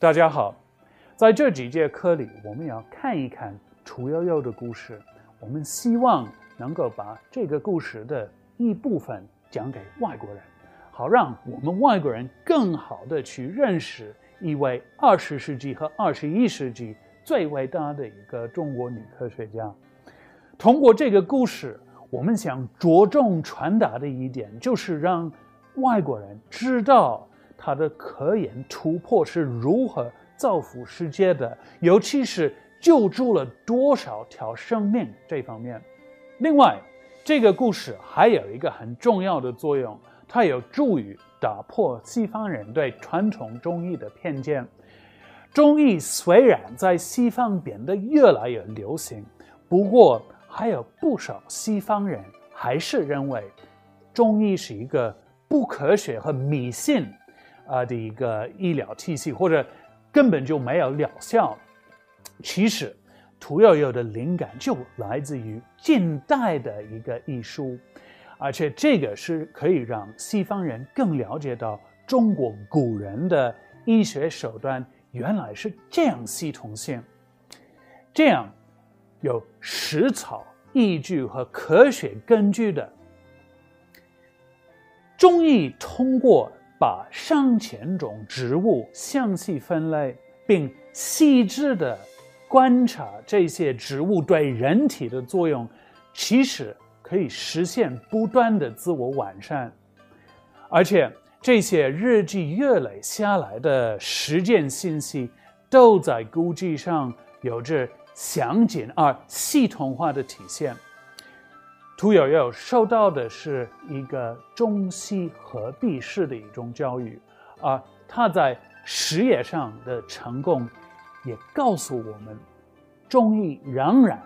大家好，在这几节课里，我们要看一看屠呦呦的故事。我们希望能够把这个故事的一部分讲给外国人，好让我们外国人更好的去认识一位二十世纪和二十一世纪最伟大的一个中国女科学家。通过这个故事，我们想着重传达的一点就是让外国人知道。他的科研突破是如何造福世界的，尤其是救助了多少条生命这方面。另外，这个故事还有一个很重要的作用，它有助于打破西方人对传统中医的偏见。中医虽然在西方变得越来越流行，不过还有不少西方人还是认为中医是一个不科学和迷信。啊的一个医疗体系，或者根本就没有疗效。其实，屠呦呦的灵感就来自于近代的一个医书，而且这个是可以让西方人更了解到中国古人的医学手段原来是这样系统性，这样有实草依据和科学根据的中医通过。把上千种植物详细分类，并细致地观察这些植物对人体的作用，其实可以实现不断的自我完善。而且这些日积月累下来的实践信息，都在估计上有着详尽而系统化的体现。屠呦呦受到的是一个中西合璧式的一种教育，而他在事业上的成功，也告诉我们，中医仍然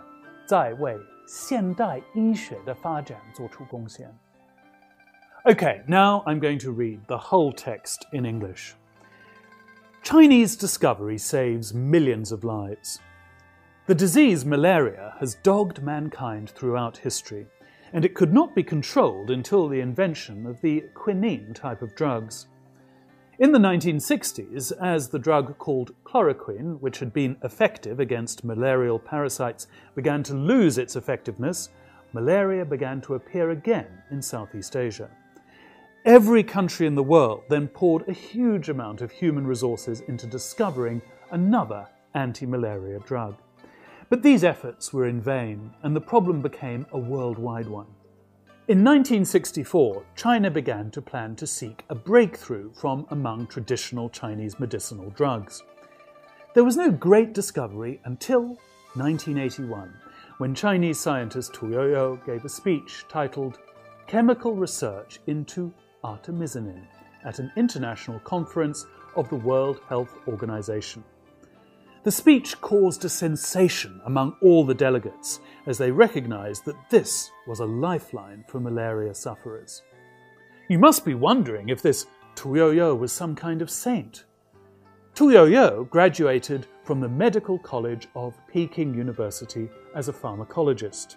在为现代医学的发展做出贡献。Okay, now I'm going to read the whole text in English. Chinese discovery saves millions of lives. The disease malaria has dogged mankind throughout history and it could not be controlled until the invention of the quinine type of drugs. In the 1960s, as the drug called chloroquine, which had been effective against malarial parasites, began to lose its effectiveness, malaria began to appear again in Southeast Asia. Every country in the world then poured a huge amount of human resources into discovering another anti malaria drug. But these efforts were in vain, and the problem became a worldwide one. In 1964, China began to plan to seek a breakthrough from among traditional Chinese medicinal drugs. There was no great discovery until 1981, when Chinese scientist Tu Youyou gave a speech titled Chemical Research into Artemisinin at an international conference of the World Health Organization. The speech caused a sensation among all the delegates as they recognized that this was a lifeline for malaria sufferers. You must be wondering if this Tu Youyou was some kind of saint. Tu Youyou graduated from the Medical College of Peking University as a pharmacologist.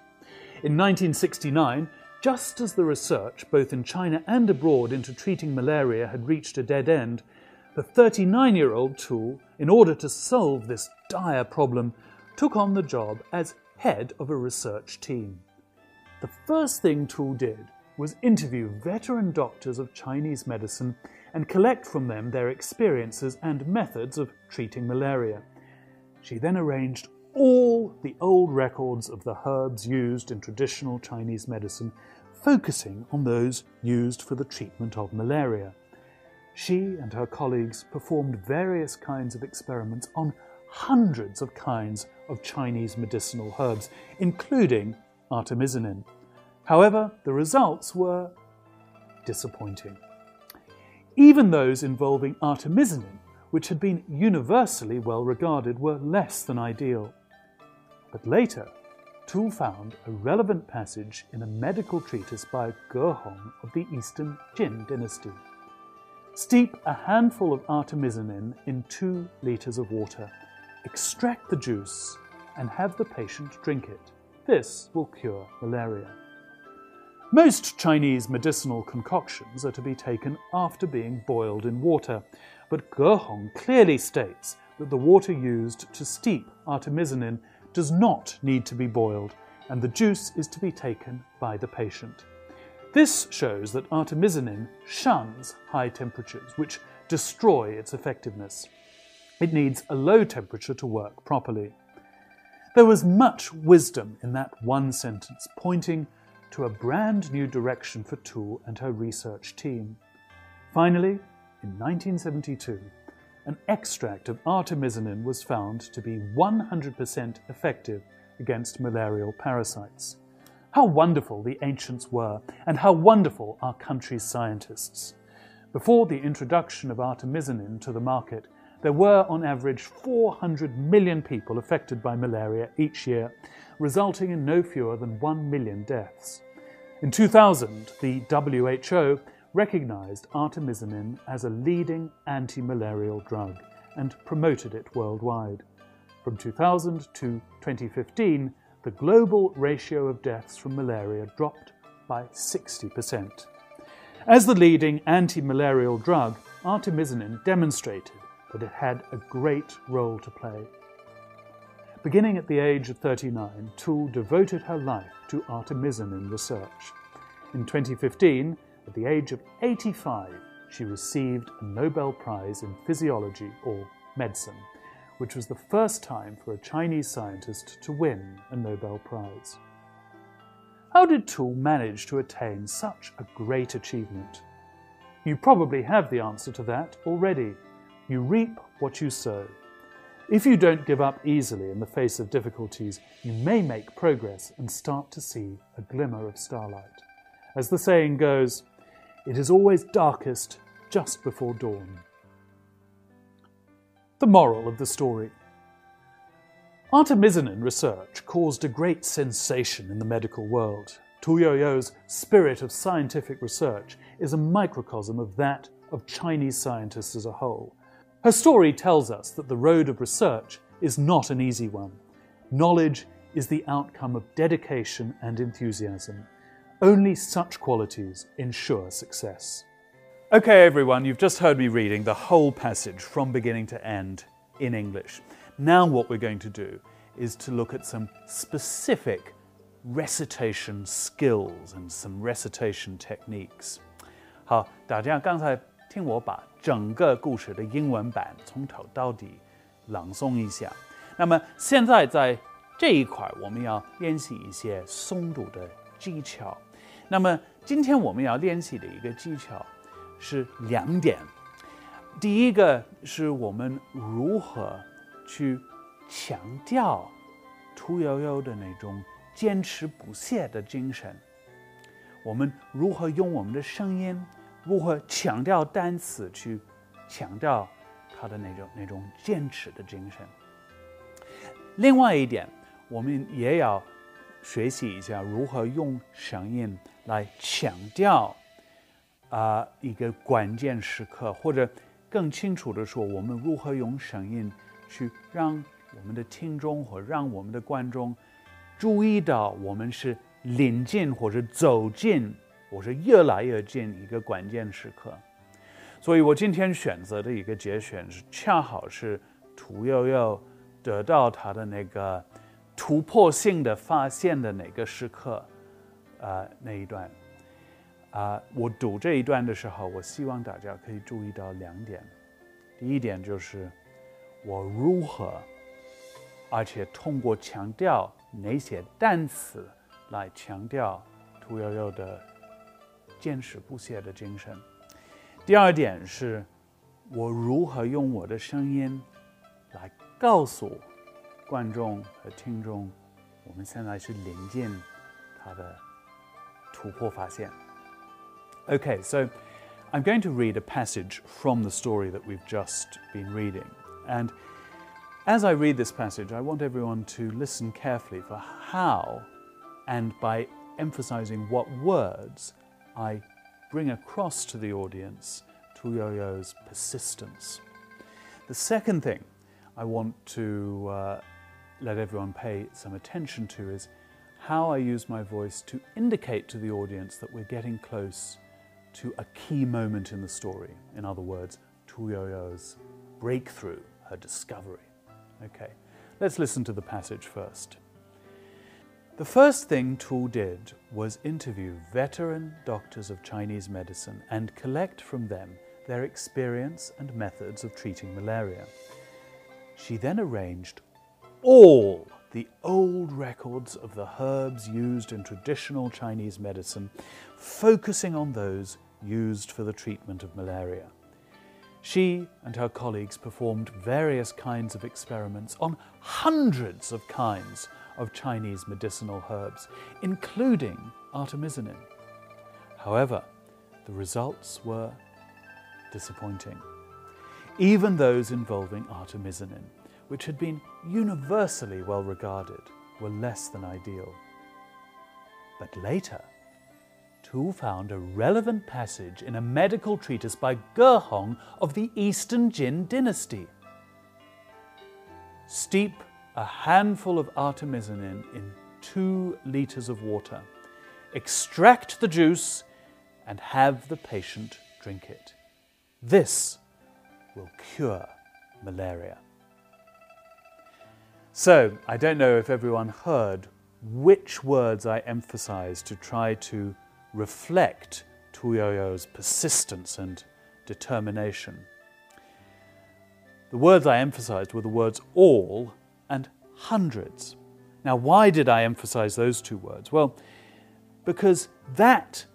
In 1969, just as the research, both in China and abroad, into treating malaria had reached a dead end, the 39 year old Tu, in order to solve this dire problem, took on the job as head of a research team. The first thing Tu did was interview veteran doctors of Chinese medicine and collect from them their experiences and methods of treating malaria. She then arranged all the old records of the herbs used in traditional Chinese medicine, focusing on those used for the treatment of malaria. She and her colleagues performed various kinds of experiments on hundreds of kinds of Chinese medicinal herbs, including artemisinin. However, the results were disappointing. Even those involving artemisinin, which had been universally well regarded, were less than ideal. But later, Tu found a relevant passage in a medical treatise by Ge Hong of the Eastern Jin dynasty. Steep a handful of artemisinin in two litres of water. Extract the juice and have the patient drink it. This will cure malaria. Most Chinese medicinal concoctions are to be taken after being boiled in water, but Ge clearly states that the water used to steep artemisinin does not need to be boiled, and the juice is to be taken by the patient. This shows that artemisinin shuns high temperatures, which destroy its effectiveness. It needs a low temperature to work properly. There was much wisdom in that one sentence, pointing to a brand new direction for Tu and her research team. Finally, in 1972, an extract of artemisinin was found to be 100% effective against malarial parasites. How wonderful the ancients were, and how wonderful our country's scientists. Before the introduction of artemisinin to the market, there were on average 400 million people affected by malaria each year, resulting in no fewer than 1 million deaths. In 2000, the WHO recognized artemisinin as a leading anti malarial drug and promoted it worldwide. From 2000 to 2015, the global ratio of deaths from malaria dropped by 60%. As the leading anti malarial drug, artemisinin demonstrated that it had a great role to play. Beginning at the age of 39, Tu devoted her life to artemisinin research. In 2015, at the age of 85, she received a Nobel Prize in Physiology or Medicine, which was the first time for a Chinese scientist to win a Nobel Prize. How did Tu manage to attain such a great achievement? You probably have the answer to that already. You reap what you sow. If you don't give up easily in the face of difficulties, you may make progress and start to see a glimmer of starlight. As the saying goes, it is always darkest just before dawn. The moral of the story Artemisinin research caused a great sensation in the medical world. Tu Youyou's spirit of scientific research is a microcosm of that of Chinese scientists as a whole. Her story tells us that the road of research is not an easy one. Knowledge is the outcome of dedication and enthusiasm. Only such qualities ensure success. Okay, everyone, you've just heard me reading the whole passage from beginning to end in English. Now, what we're going to do is to look at some specific recitation skills and some recitation techniques. 好，大家刚才听我把整个故事的英文版从头到底朗诵一下。那么现在在这一块，我们要练习一些诵读的技巧。那么今天我们要练习的一个技巧 是两点。第一个是我们如何去强调屠呦呦的那种坚持不懈的精神。我们如何用我们的声音？如何强调单词，去强调他的那种那种坚持的精神。另外一点，我们也要学习一下如何用声音来强调啊一个关键时刻，或者更清楚的说，我们如何用声音去让我们的听众或让我们的观众注意到我们是临近或者走近。或是越来越近一个关键时刻，所以我今天选择的一个节选是恰好是屠呦呦得到他的那个突破性的发现的哪个时刻，啊那一段，啊我读这一段的时候，我希望大家可以注意到两点，第一点就是我如何，而且通过强调哪些单词来强调屠呦呦的。坚持不懈的精神。第二点是，我如何用我的声音来告诉观众和听众，我们现在是临近他的突破发现。Okay, so I'm going to read a passage from the story that we've just been reading. And as I read this passage, I want everyone to listen carefully for how and by emphasizing what words I bring across to the audience Tu Youyou's persistence. The second thing I want to uh, let everyone pay some attention to is how I use my voice to indicate to the audience that we're getting close to a key moment in the story. In other words, Tu Youyou's breakthrough, her discovery. Okay, let's listen to the passage first. The first thing Tu did was interview veteran doctors of Chinese medicine and collect from them their experience and methods of treating malaria. She then arranged all the old records of the herbs used in traditional Chinese medicine, focusing on those used for the treatment of malaria. She and her colleagues performed various kinds of experiments on hundreds of kinds of Chinese medicinal herbs, including artemisinin. However, the results were disappointing. Even those involving artemisinin which had been universally well regarded, were less than ideal. But later, Tu found a relevant passage in a medical treatise by Ge Hong of the Eastern Jin dynasty. Steep a handful of artemisinin in two liters of water, extract the juice, and have the patient drink it. This will cure malaria. So, I don't know if everyone heard which words I emphasized to try to reflect Tu Youyou's persistence and determination. The words I emphasized were the words all and hundreds. Now, why did I emphasize those two words? Well, because that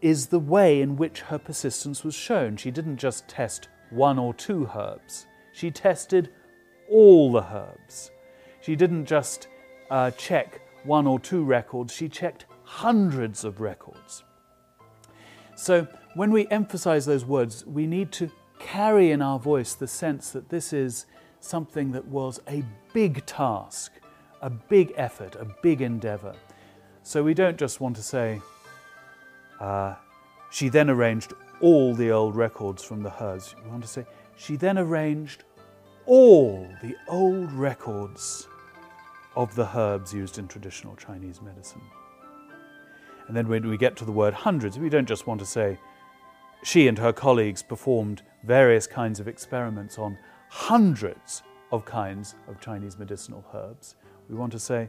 is the way in which her persistence was shown. She didn't just test one or two herbs, she tested all the herbs. She didn't just uh, check one or two records, she checked hundreds of records. So when we emphasize those words, we need to carry in our voice the sense that this is something that was a big task, a big effort, a big endeavor. So we don't just want to say, uh, she then arranged all the old records from the herbs. We want to say, she then arranged all the old records of the herbs used in traditional Chinese medicine. And then when we get to the word hundreds, we don't just want to say she and her colleagues performed various kinds of experiments on hundreds of kinds of Chinese medicinal herbs. We want to say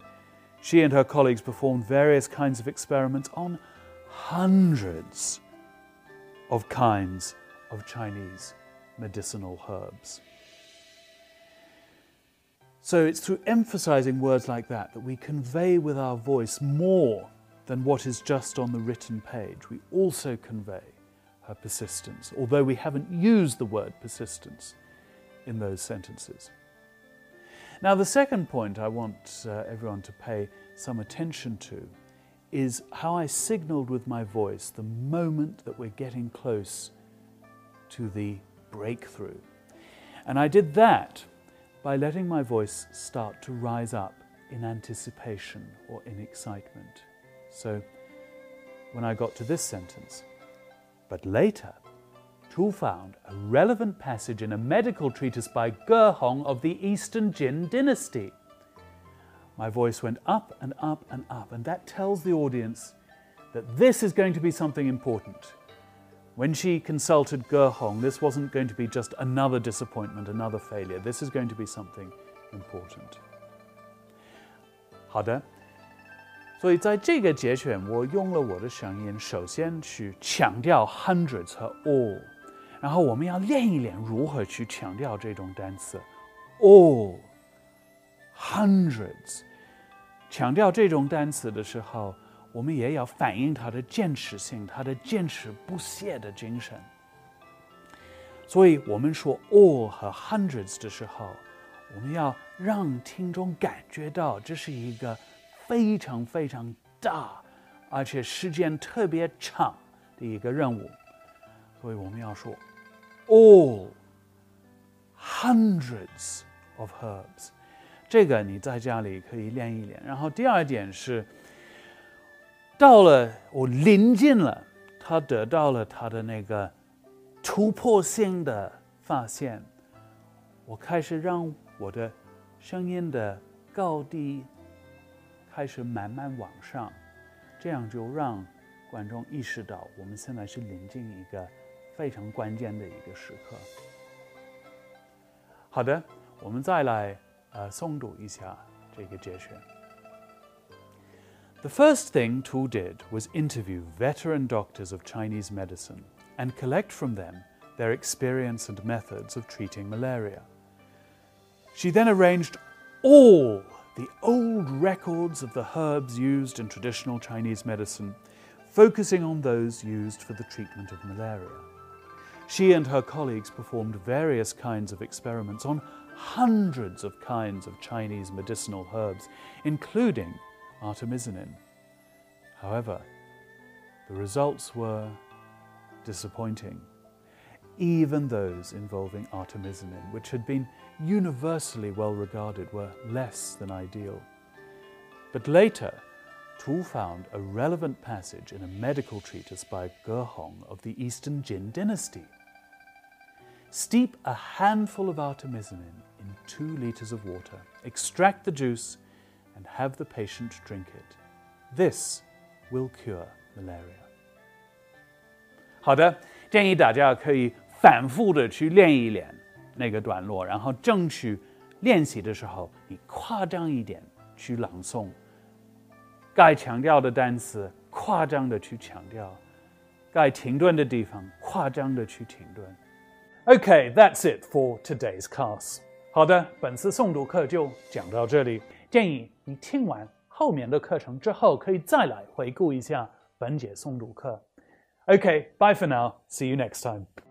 she and her colleagues performed various kinds of experiments on hundreds of kinds of Chinese medicinal herbs. So it's through emphasizing words like that that we convey with our voice more than what is just on the written page. We also convey her persistence, although we haven't used the word persistence in those sentences. Now, the second point I want uh, everyone to pay some attention to is how I signaled with my voice the moment that we're getting close to the breakthrough. And I did that by letting my voice start to rise up in anticipation or in excitement. So when I got to this sentence, but later, Tu found a relevant passage in a medical treatise by Ge Hong of the Eastern Jin dynasty. My voice went up and up and up, and that tells the audience that this is going to be something important. When she consulted Ge Hong, this wasn't going to be just another disappointment, another failure. This is going to be something important. 好的，所以在这个节选，我用了我的声音，首先去强调 hundreds 和 all，然后我们要练一练如何去强调这种单词 all hundreds。强调这种单词的时候，我们也要反映他的坚持性，他的坚持不懈的精神。所以，我们说 all 和 hundreds 的时候，我们要让听众感觉到这是一个非常非常大，而且时间特别长的一个任务。所以，我们要说 all hundreds of herbs。这个你在家里可以练一练。然后，第二点是。到了，我临近了，他得到了他的那个突破性的发现。我开始让我的声音的高低开始慢慢往上，这样就让观众意识到我们现在是临近一个非常关键的一个时刻。好的，我们再来呃诵读一下这个节选。The first thing Tu did was interview veteran doctors of Chinese medicine and collect from them their experience and methods of treating malaria. She then arranged all the old records of the herbs used in traditional Chinese medicine, focusing on those used for the treatment of malaria. She and her colleagues performed various kinds of experiments on hundreds of kinds of Chinese medicinal herbs, including artemisinin. However, the results were disappointing even those involving artemisinin, which had been universally well regarded, were less than ideal. But later, Tu found a relevant passage in a medical treatise by Ge Hong of the Eastern Jin dynasty. Steep a handful of artemisinin in two litres of water, extract the juice, and have the patient drink it. This will cure malaria. 好的，建议大家可以反复的去练一练那个段落，然后正去练习的时候，你夸张一点去朗诵，该强调的单词夸张的去强调，该停顿的地方夸张的去停顿。OK，that's it for today's class. 好的，本次诵读课就讲到这里。建议你听完后面的课程之后，可以再来回顾一下本节诵读课。OK，bye for now. See you next time.